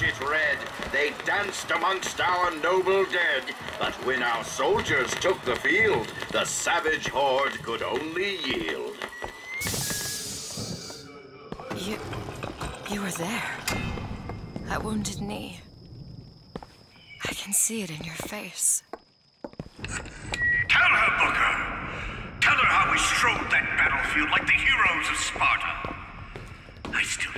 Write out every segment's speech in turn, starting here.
with red. They danced amongst our noble dead. But when our soldiers took the field, the savage horde could only yield. You... you were there. That wounded knee. I can see it in your face. Tell her, Booker! Tell her how we strode that battlefield like the heroes of Sparta. I still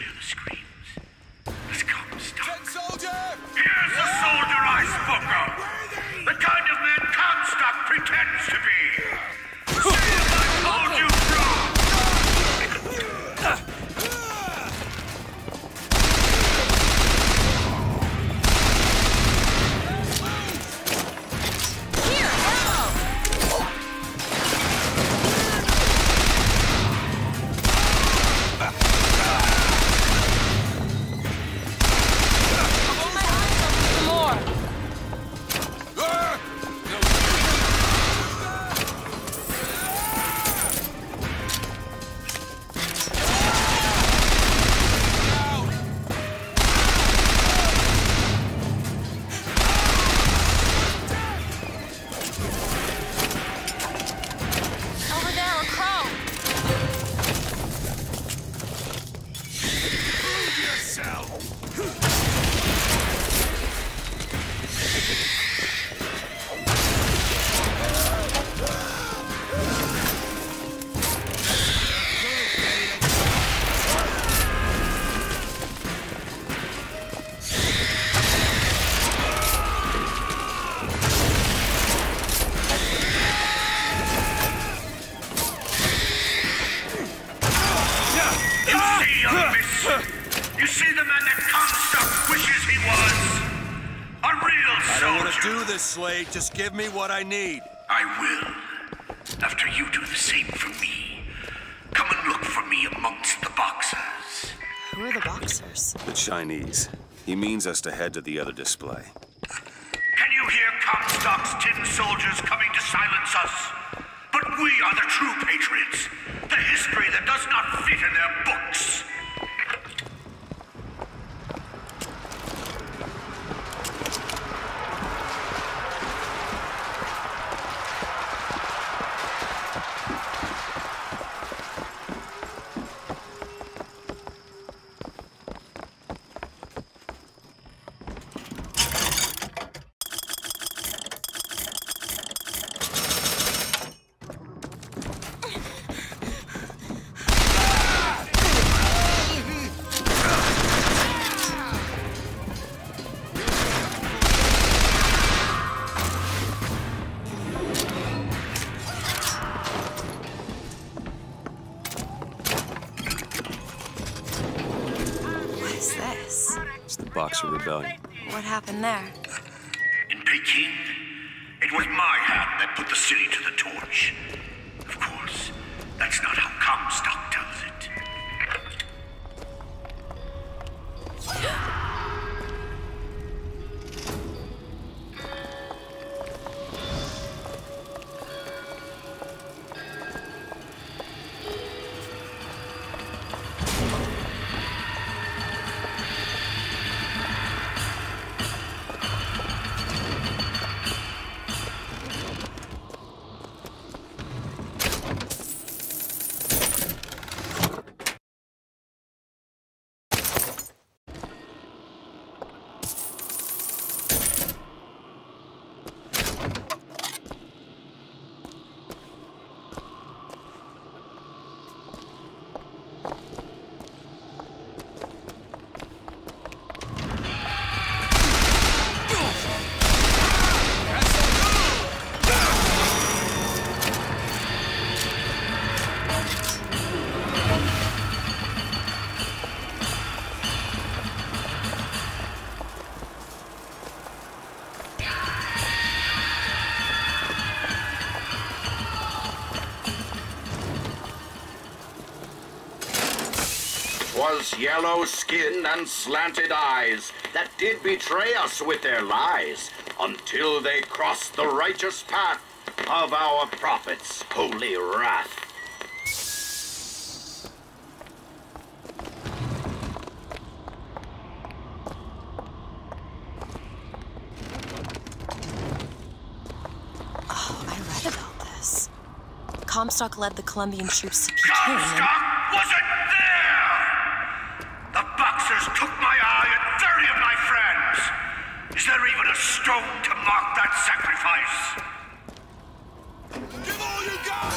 this, Slate. Just give me what I need. I will. After you do the same for me. Come and look for me amongst the boxers. Who are the boxers? The Chinese. He means us to head to the other display. Can you hear Comstock's tin soldiers coming to silence us? But we are the true patriots. The history that does not fit in their books. The Boxer Rebellion. What happened there? In Peking, it was my hand that put the city to the torch. Of course, that's not how Comstock its yellow skin and slanted eyes that did betray us with their lies until they crossed the righteous path of our prophet's holy wrath. Oh, Comstock led the Columbian troops to Peking. Comstock was a mark that sacrifice? Give all you got!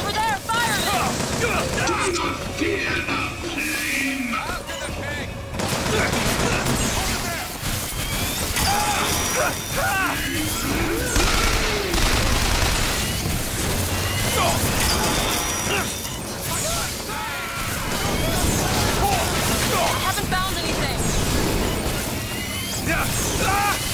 Over there, fire! Haven't found anything. Catch yourself up. Booker, catch!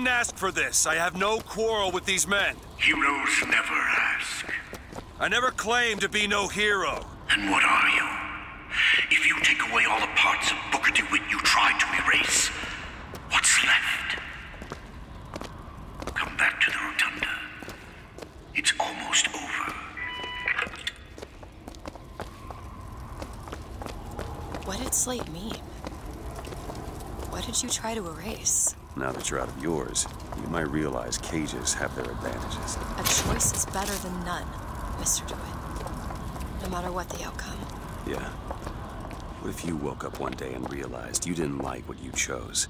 didn't ask for this. I have no quarrel with these men. Heroes never ask. I never claimed to be no hero. And what are you? If you take away all the parts of Booker DeWitt you tried to erase, what's left? Come back to the Rotunda. It's almost over. What did Slate mean? What did you try to erase? Now that you're out of yours, you might realize cages have their advantages. A choice is better than none, Mr. DeWitt. No matter what the outcome. Yeah. What if you woke up one day and realized you didn't like what you chose?